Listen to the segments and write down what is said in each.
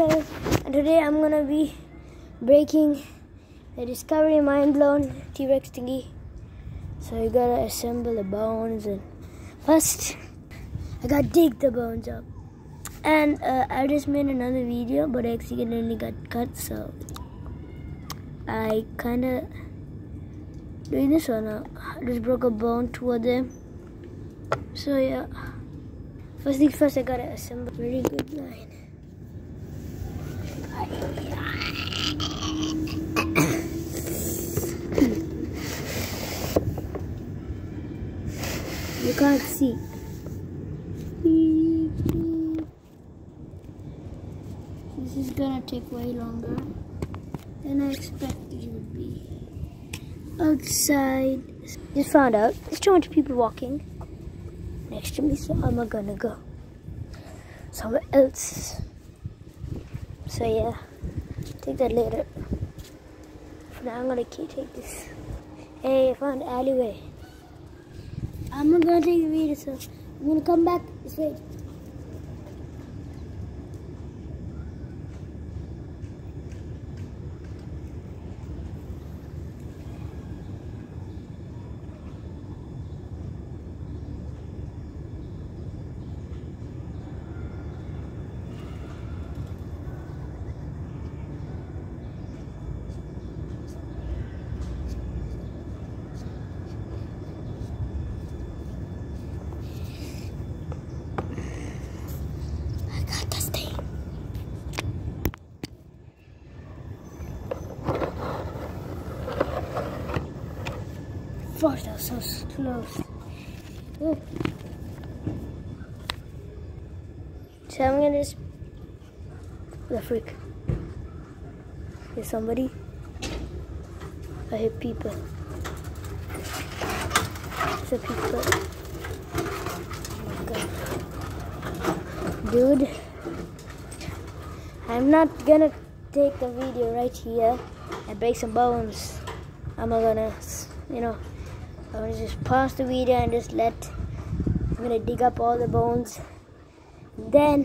and today I'm gonna be breaking the Discovery Mind Blown T-Rex thingy. So you gotta assemble the bones and first I gotta dig the bones up. And uh, I just made another video but I accidentally got cut so I kinda doing this one now. I just broke a bone, of them. So yeah. First things first I gotta assemble very good line. You can't see. This is gonna take way longer than I expected it would be. Outside. Just found out there's too much people walking next to me, so I'm gonna go somewhere else. So yeah, take that later. For now, I'm gonna keep take this. Hey, I found alleyway. I'm not gonna take a video, so I'm gonna come back this way. Gosh, that was so close. Ooh. So I'm gonna just the freak. There's somebody. I hear people. It's a people. Oh. Dude, I'm not gonna take the video right here and break some bones. I'm gonna, you know, I'm gonna just pause the video and just let, I'm gonna dig up all the bones. Then,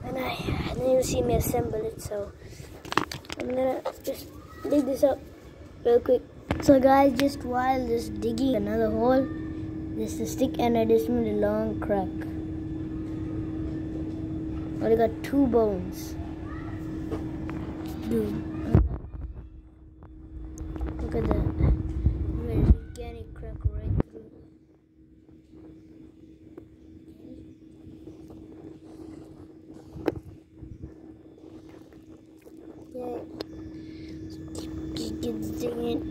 when I, then you'll see me assemble it. So, I'm gonna just dig this up real quick. So guys, just while just digging another hole, this is stick and I just made a long crack. Only got two bones. Dude. Look at that. There's a gigantic crack right through. Yeah. Digging.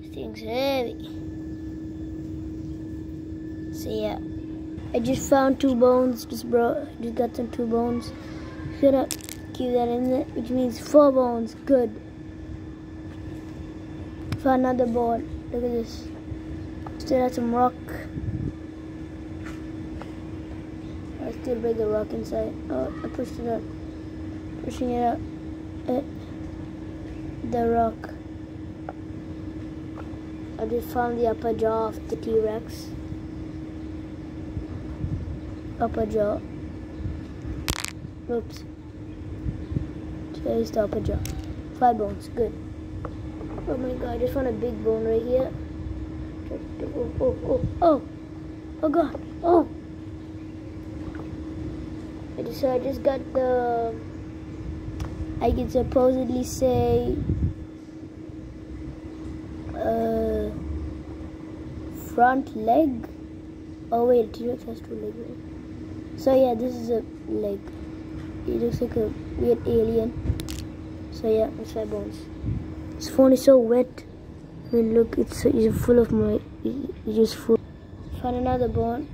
This thing's heavy. So yeah, I just found two bones. Just bro, just got some two bones. Gonna keep that in there, which means four bones. Good. Found another bone. Look at this. Still have some rock. Still break the rock inside. Oh, I pushed it out. Pushing it out. Uh, the rock. I just found the upper jaw of the T-Rex. Upper jaw. Oops. There's the upper jaw. Five bones. Good. Oh my god, I just found a big bone right here. Oh, oh, oh, oh. Oh god. Oh. Just, I just got the, I can supposedly say, uh, front leg. Oh wait, T-Rex has two legs. Right? So yeah, this is a leg. It looks like a weird alien. So yeah, it's five bones. This phone is so wet. I mean, look, it's, it's full of my, it's just full. Found another bone,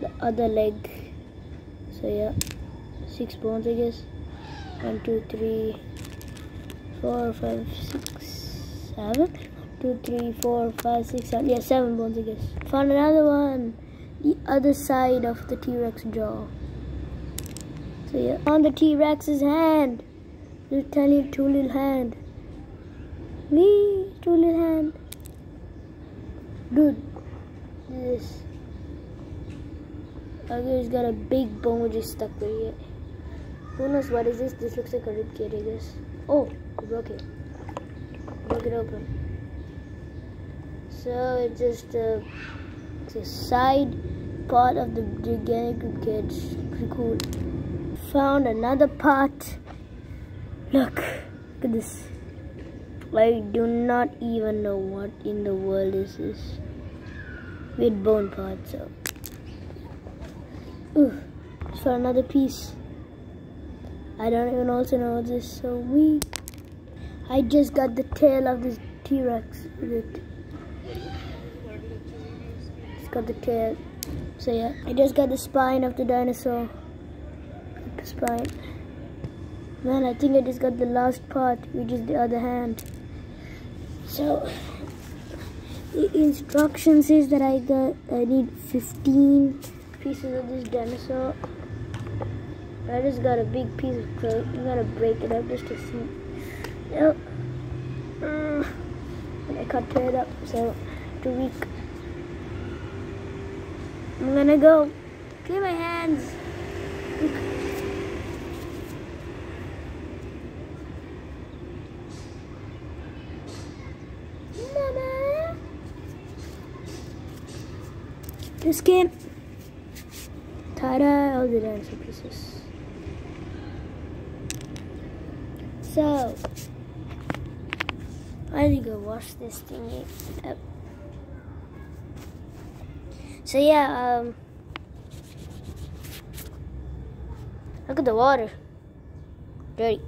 the other leg. So yeah, six bones I guess. One, two, three, four, five, six, seven. Two, three, four, five, six, seven. Yeah, seven bones I guess. Found another one, the other side of the T-Rex jaw. So yeah, on the T-Rex's hand, little tiny two little hand. Me Two little hand. Dude, this. He's got a big bone is stuck right here. Who knows what is this? This looks like a rib kit, I guess. Oh, broke it. Broke it open. So it's just a, it's a side part of the gigantic rib kit. Pretty cool. Found another part. Look, look at this. I do not even know what in the world this is this. With bone part, so. Ooh, for another piece. I don't even also know this so weak. I just got the tail of this T-Rex with it. Just got the tail. So yeah, I just got the spine of the dinosaur. The spine. Man, I think I just got the last part, which is the other hand. So, the instructions is that I got, I need 15 pieces of this dinosaur. I just got a big piece of clay. I'm gonna break it up just to see. Yep. Mm. I can't tear it up, so too weak. I'm gonna go. Clean my hands. Mama. This All the dinosaur pieces. So, I need to go wash this thingy up. So yeah, um, look at the water. Dirty.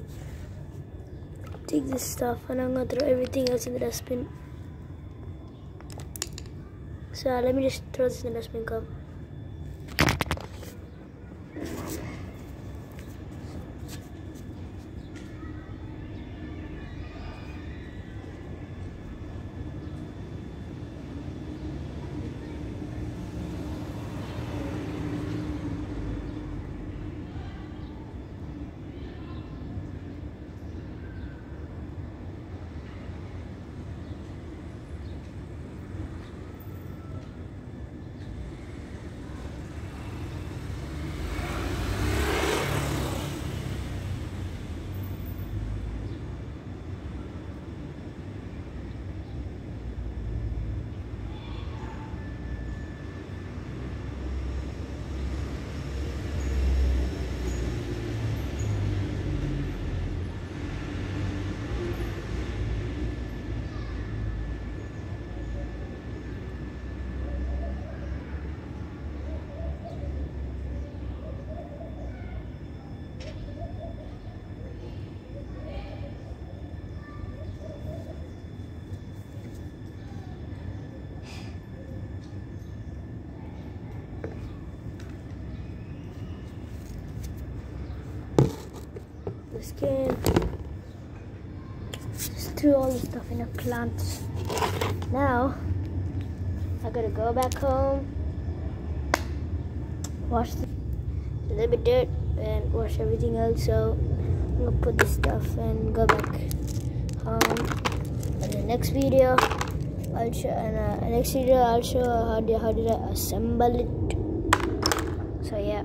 Take this stuff and I'm gonna throw everything else in the dustbin. So let me just throw this in the dustbin cup. This game. Just threw all the stuff in a plant. Now, I gotta go back home, wash the, a little bit dirt, and wash everything else. So, I'm gonna put this stuff and go back home. In the next video, I'll show. And uh, next video, I'll show how did how did I assemble it. So yeah.